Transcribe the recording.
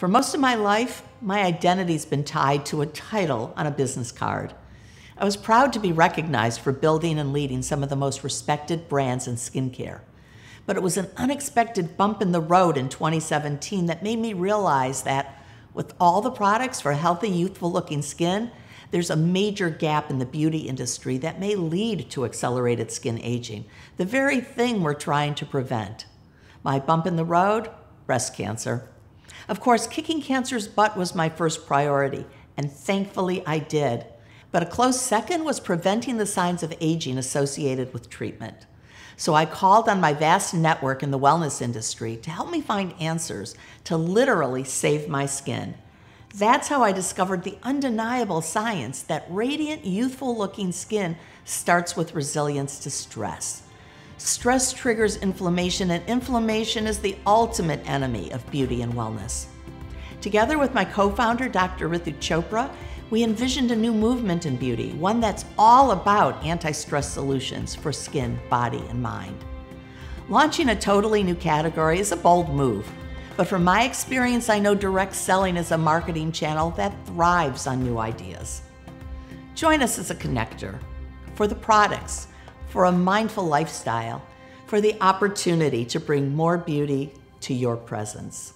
For most of my life, my identity's been tied to a title on a business card. I was proud to be recognized for building and leading some of the most respected brands in skincare. But it was an unexpected bump in the road in 2017 that made me realize that with all the products for healthy, youthful looking skin, there's a major gap in the beauty industry that may lead to accelerated skin aging, the very thing we're trying to prevent. My bump in the road? Breast cancer. Of course, kicking cancer's butt was my first priority, and thankfully I did. But a close second was preventing the signs of aging associated with treatment. So I called on my vast network in the wellness industry to help me find answers to literally save my skin. That's how I discovered the undeniable science that radiant, youthful looking skin starts with resilience to stress. Stress triggers inflammation, and inflammation is the ultimate enemy of beauty and wellness. Together with my co founder, Dr. Ritu Chopra, we envisioned a new movement in beauty, one that's all about anti stress solutions for skin, body, and mind. Launching a totally new category is a bold move, but from my experience, I know direct selling is a marketing channel that thrives on new ideas. Join us as a connector for the products for a mindful lifestyle, for the opportunity to bring more beauty to your presence.